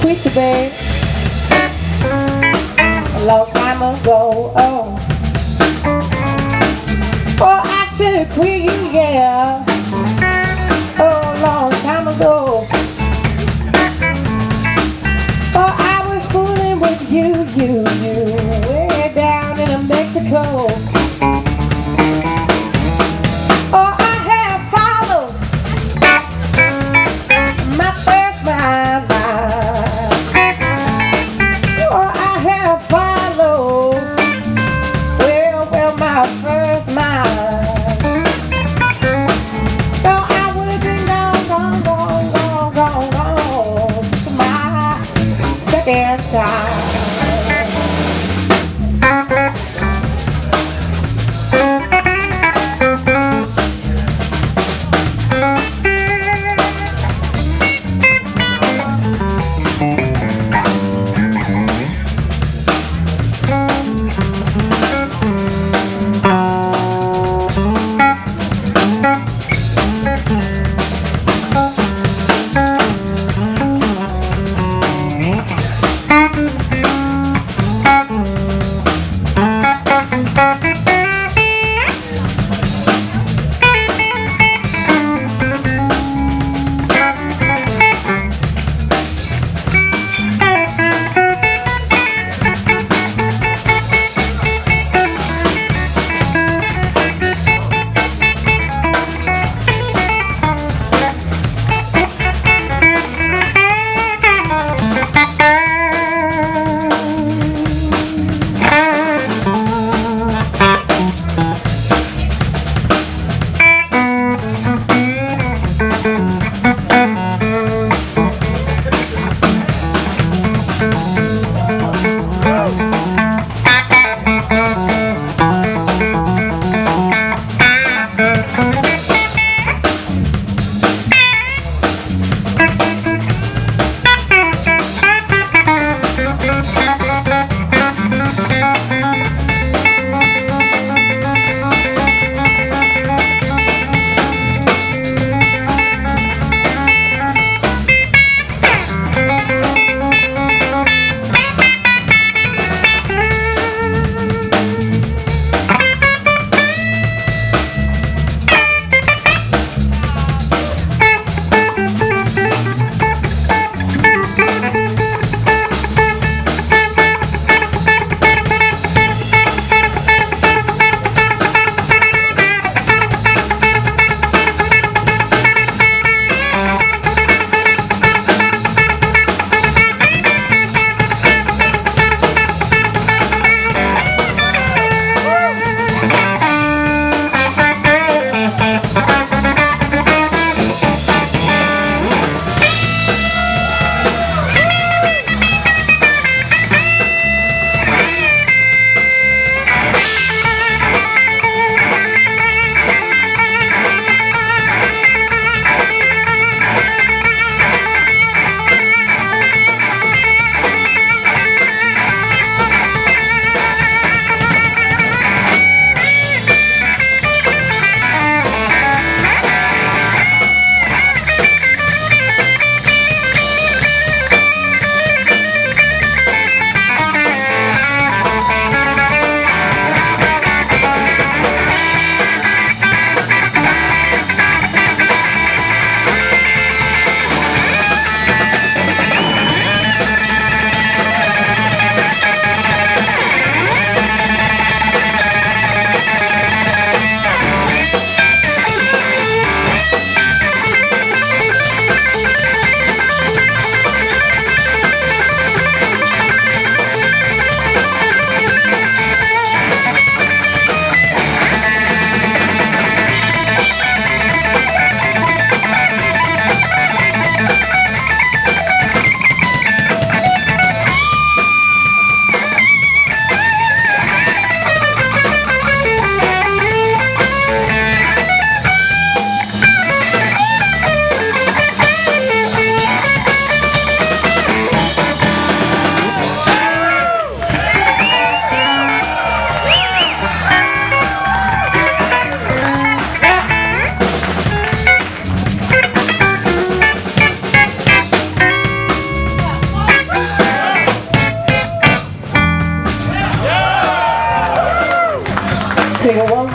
quit you, babe. A long time ago, oh. Oh, I should quit yeah. Oh, a long time ago. I should have